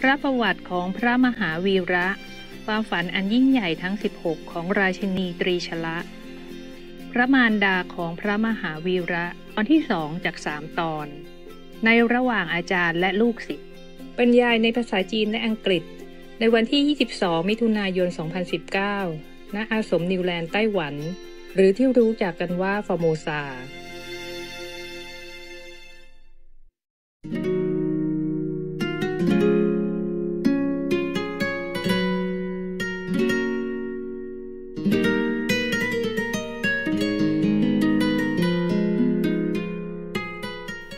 พระประวัติของพระมหาวีระ ความฝันอันยิ่งใหญ่ทั้ง 16 ของราชินีตรีชละ พระมารดาของพระมหาวีระ ตอนที่สองจากสามตอน ในระหว่างอาจารย์และลูกศิษย์บรรยายในภาษาจีนและอังกฤษ ในวันที่ 22 มิถุนายน 2019 ณ อาสมนิวแลนด์ไต้หวัน หรือที่รู้จักกันว่าฟอร์โมซา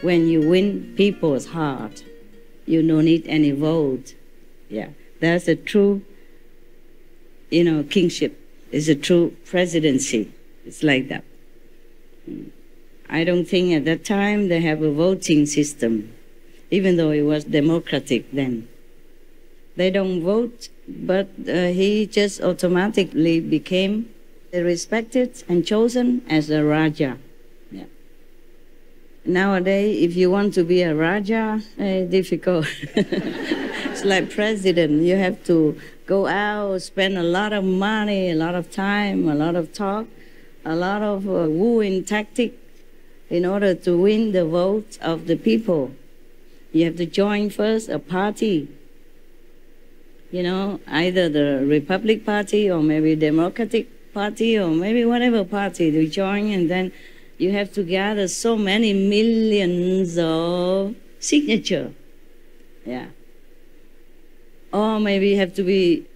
when you win people's heart, you don't need any vote. Yeah, that's a true, you know, kingship. It's a true presidency. It's like that. Mm. I don't think at that time they have a voting system, even though it was democratic then. They don't vote, but uh, he just automatically became respected and chosen as a Raja. Nowadays, if you want to be a Raja, eh, difficult. it's like president. You have to go out, spend a lot of money, a lot of time, a lot of talk, a lot of uh, wooing tactic in order to win the vote of the people. You have to join first a party. You know, either the Republic Party or maybe Democratic Party or maybe whatever party to join and then you have to gather so many millions of signature. Yeah. Or maybe you have to be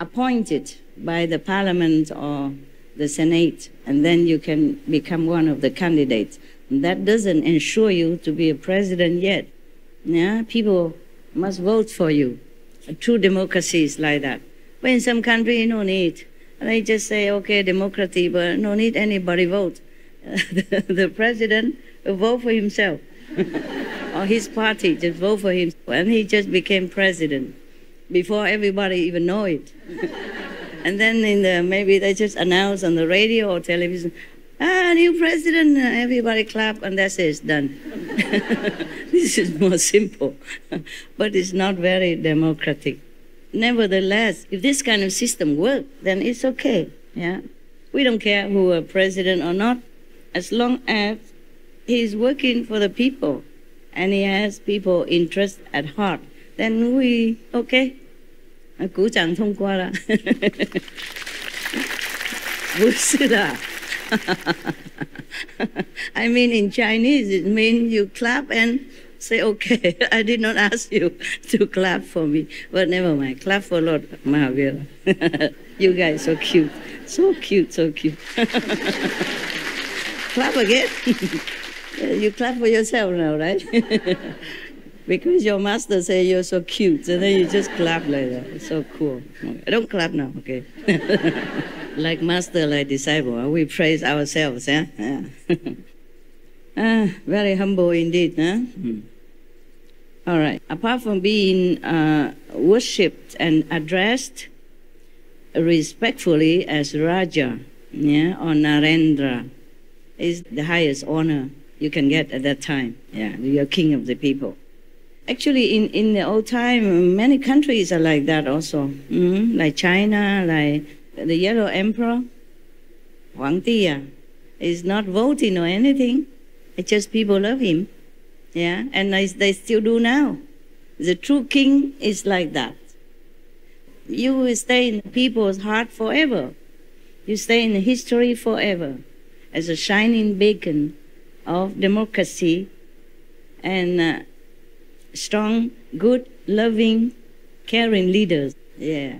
appointed by the parliament or the senate, and then you can become one of the candidates. And that doesn't ensure you to be a president yet. Yeah, people must vote for you. A true democracy is like that. But in some country, no need. They just say, okay, democracy, but no need anybody vote. The, the president vote for himself. Or his party just vote for him. And he just became president before everybody even know it. And then in the maybe they just announce on the radio or television ah new president. Everybody clap and that's it it's done. This is more simple but it's not very democratic. Nevertheless if this kind of system works then it's okay yeah. We don't care who are president or not as long as he's working for the people and he has people interest at heart, then we okay. 鼓掌通过了，不是的。I mean, in Chinese, it means you clap and say, okay, I did not ask you to clap for me. But never mind, clap for Lord Mahavira. you guys so cute. So cute, so cute clap again. you clap for yourself now, right? because your master say you're so cute, and then you just clap like that. It's so cool. Okay. Don't clap now, okay? like master, like disciple, we praise ourselves, yeah? yeah. ah, very humble indeed, huh? Hmm. All right. Apart from being uh, worshipped and addressed respectfully as Raja, yeah, or Narendra, is the highest honor you can get at that time. Yeah, you're king of the people. Actually, in, in the old time, many countries are like that also. Mm-hmm. Like China, like the Yellow Emperor, Huang Di, is not voting or anything. It's just people love him. Yeah, and they, they still do now. The true king is like that. You will stay in people's heart forever. You stay in the history forever as a shining beacon of democracy and uh, strong, good, loving, caring leaders. Yeah.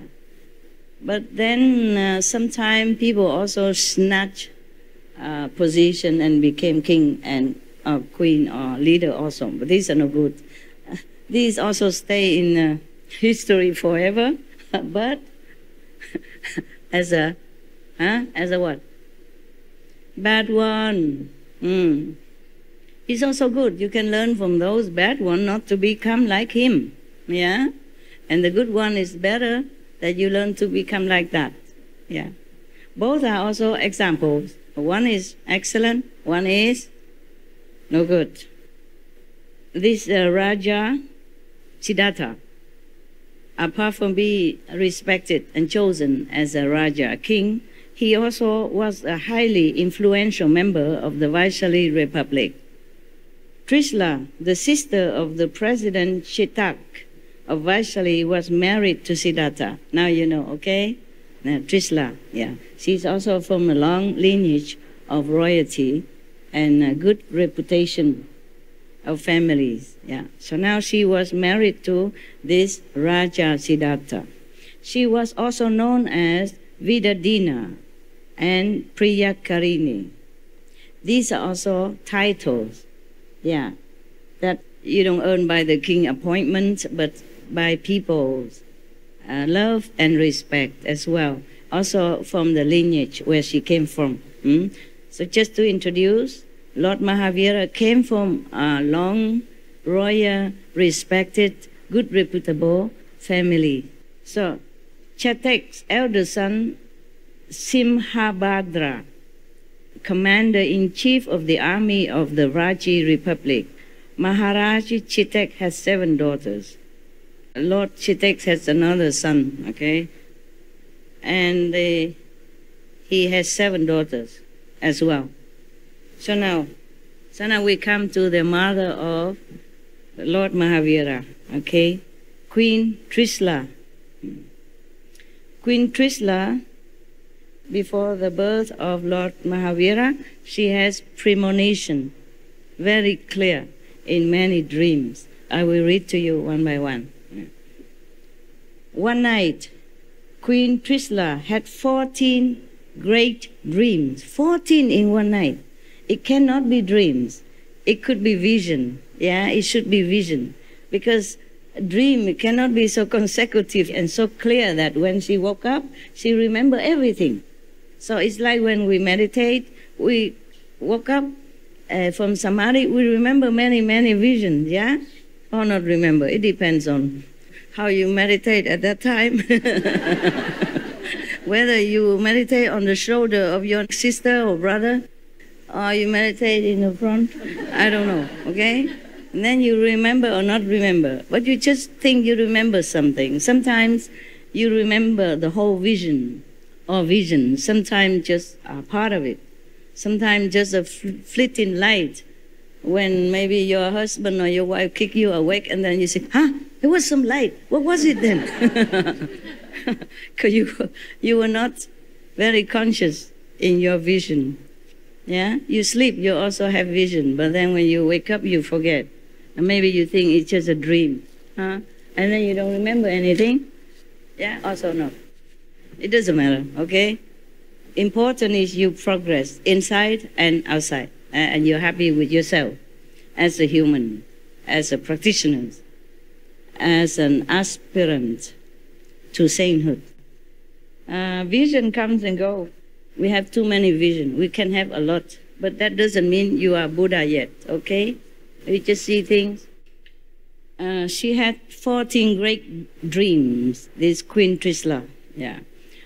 But then uh, sometimes people also snatch uh, position and became king and uh, queen or leader also. But these are no good. these also stay in uh, history forever. but as a, huh? As a what? Bad one. Mm. He's also good. You can learn from those bad one not to become like him. Yeah? And the good one is better that you learn to become like that. Yeah. Both are also examples. One is excellent, one is no good. This uh, Raja Siddhartha, apart from being respected and chosen as a Raja, a king, he also was a highly influential member of the Vaishali Republic. Trisla, the sister of the President Chitak of Vaishali, was married to Siddhartha. Now you know, okay? Now, Trisla, yeah. She's also from a long lineage of royalty and a good reputation of families. Yeah. So now she was married to this Raja Siddhartha. She was also known as Vidadina and Priya Karini. These are also titles, yeah, that you don't earn by the king appointment, but by people's uh, love and respect as well. Also from the lineage where she came from. Hmm? So just to introduce, Lord Mahavira came from a long, royal, respected, good, reputable family. So, Chatek's elder son, Simhabhadra, commander-in-chief of the army of the Raji Republic, Maharaj Chitek has seven daughters. Lord Chitek has another son, okay? And uh, he has seven daughters as well. So now, so now we come to the mother of Lord Mahavira, okay? Queen Trisla. Queen Trisla, before the birth of Lord Mahavira, she has premonition, very clear in many dreams. I will read to you one by one. One night, Queen Trisla had 14 great dreams, 14 in one night. It cannot be dreams. It could be vision. Yeah, it should be vision. Because a dream cannot be so consecutive and so clear that when she woke up, she remember everything. So it's like when we meditate, we woke up uh, from samadhi, we remember many, many visions, yeah? Or not remember. It depends on how you meditate at that time. Whether you meditate on the shoulder of your sister or brother, or you meditate in the front. I don't know, okay? And then you remember or not remember, but you just think you remember something. Sometimes you remember the whole vision or vision, sometimes just a part of it, sometimes just a fleeting light when maybe your husband or your wife kick you awake and then you say, huh, there was some light. What was it then? Because you, you were not very conscious in your vision. Yeah? You sleep, you also have vision, but then when you wake up, you forget. And maybe you think it's just a dream. Huh? And then you don't remember anything. Yeah? Also, no. It doesn't matter, okay? Important is you progress inside and outside, and you're happy with yourself as a human, as a practitioner, as an aspirant to sainthood. Uh, vision comes and goes. We have too many vision. We can have a lot, but that doesn't mean you are Buddha yet, okay? We just see things. Uh, she had 14 great dreams, this Queen Trisla. Yeah.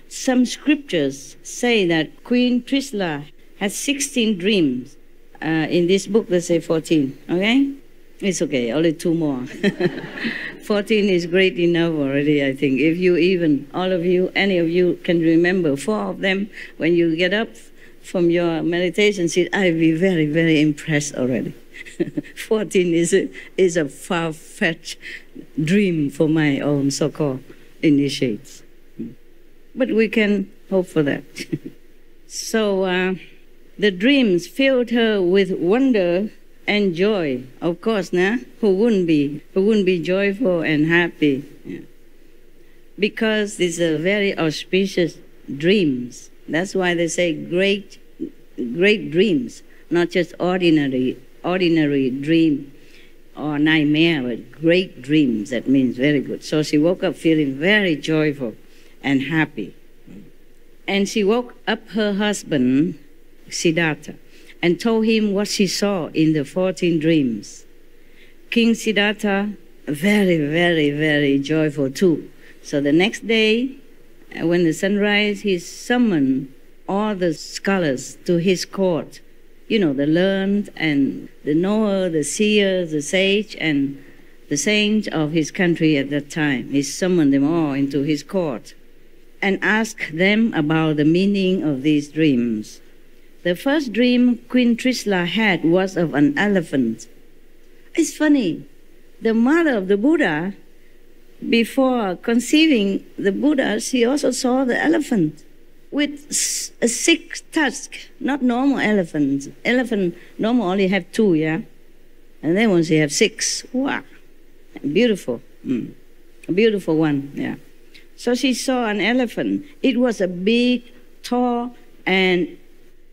Some scriptures say that Queen Trisla had 16 dreams. Uh, in this book, they say 14, okay? It's okay, only two more. 14 is great enough already, I think. If you even, all of you, any of you can remember four of them, when you get up from your meditation seat, I'll be very, very impressed already. 14 is a, is a far fetched dream for my own so called initiates. But we can hope for that. so uh, the dreams filled her with wonder and joy. Of course, nah? Who wouldn't be? Who wouldn't be joyful and happy? Yeah. Because these are very auspicious dreams. That's why they say great, great dreams, not just ordinary, ordinary dream or nightmare, but great dreams. That means very good. So she woke up feeling very joyful and happy. And she woke up her husband, Siddhartha and told him what she saw in the 14 dreams. King Siddhartha, very, very, very joyful too. So the next day, uh, when the sun rise, he summoned all the scholars to his court. You know, the learned and the knower, the seer, the sage, and the saints of his country at that time. He summoned them all into his court and asked them about the meaning of these dreams. The first dream Queen Trisla had was of an elephant. It's funny, the mother of the Buddha, before conceiving the Buddha, she also saw the elephant with a six tusk, not normal elephants. Elephant normal only have two, yeah? And then once you have six, wow, beautiful. Mm. A beautiful one, yeah. So she saw an elephant. It was a big, tall, and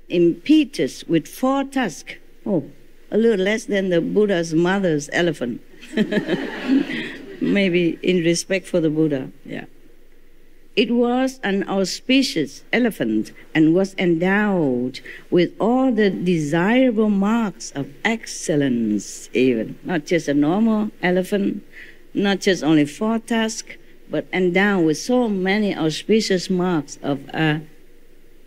impetus with four tusks. Oh, a little less than the Buddha's mother's elephant. Maybe in respect for the Buddha, yeah. It was an auspicious elephant and was endowed with all the desirable marks of excellence, even. Not just a normal elephant, not just only four tusks, but endowed with so many auspicious marks of uh,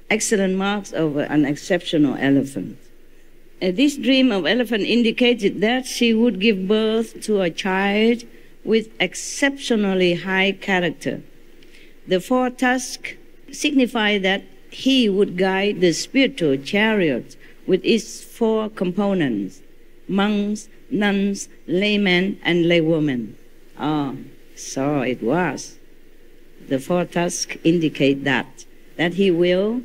excellent marks of an exceptional elephant. Uh, this dream of elephant indicated that she would give birth to a child with exceptionally high character. The four tusks signify that he would guide the spiritual chariot with its four components monks, nuns, laymen, and laywomen. Ah, so it was. The four tusks indicate that, that he will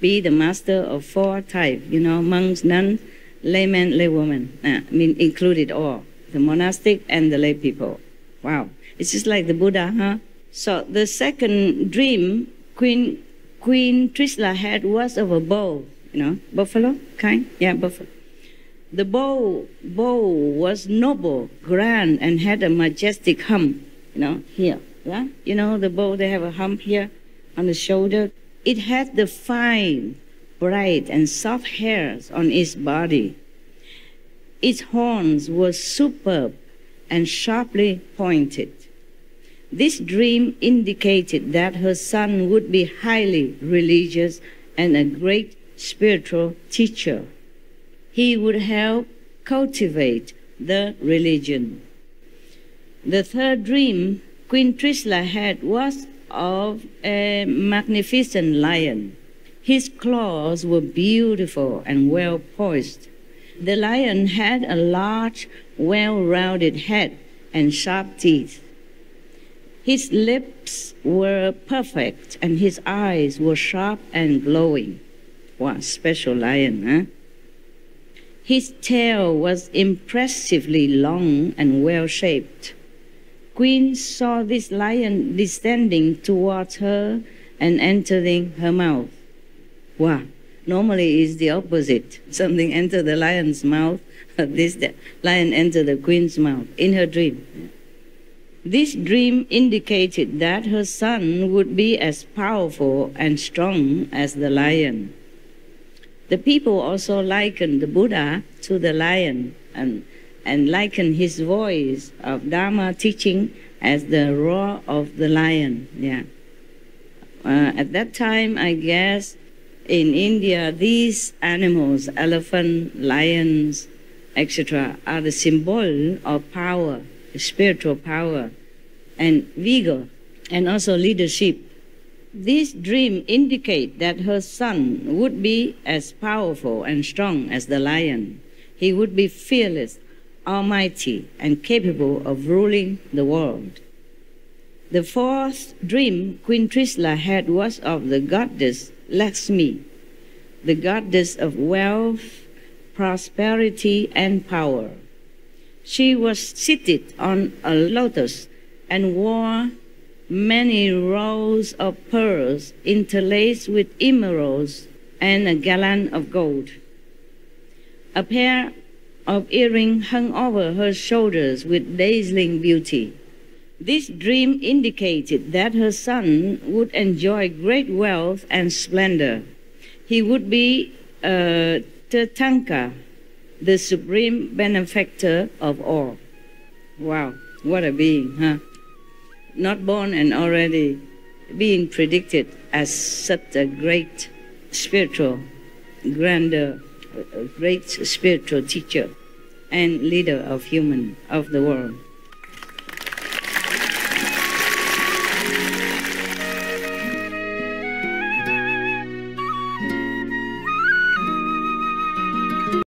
be the master of four types, you know, monks, nuns, laymen, laywomen. Uh, I mean, included all, the monastic and the lay people. Wow. It's just like the Buddha, huh? So the second dream Queen Queen Trisla had was of a bull, you know, buffalo kind? Yeah, buffalo. The bow, bow was noble, grand, and had a majestic hump, you know, here. Yeah? You know, the bow, they have a hump here on the shoulder. It had the fine, bright, and soft hairs on its body. Its horns were superb and sharply pointed. This dream indicated that her son would be highly religious and a great spiritual teacher he would help cultivate the religion. The third dream Queen Trisla had was of a magnificent lion. His claws were beautiful and well poised. The lion had a large, well rounded head and sharp teeth. His lips were perfect and his eyes were sharp and glowing. What special lion, huh? His tail was impressively long and well shaped. Queen saw this lion descending towards her and entering her mouth. Wow, normally it's the opposite. Something entered the lion's mouth, this lion entered the queen's mouth in her dream. This dream indicated that her son would be as powerful and strong as the lion. The people also likened the Buddha to the lion and, and likened his voice of Dharma teaching as the roar of the lion. Yeah. Uh, at that time, I guess in India, these animals, elephant, lions, etc., are the symbol of power, spiritual power, and vigor, and also leadership this dream indicate that her son would be as powerful and strong as the lion. He would be fearless, almighty, and capable of ruling the world. The fourth dream Queen Trisla had was of the goddess Lakshmi, the goddess of wealth, prosperity, and power. She was seated on a lotus and wore many rows of pearls interlaced with emeralds and a gallant of gold. A pair of earrings hung over her shoulders with dazzling beauty. This dream indicated that her son would enjoy great wealth and splendor. He would be uh, a Tirthankara, the supreme benefactor of all. Wow, what a being, huh? Not born and already being predicted as such a great spiritual, grander, great spiritual teacher and leader of human, of the world.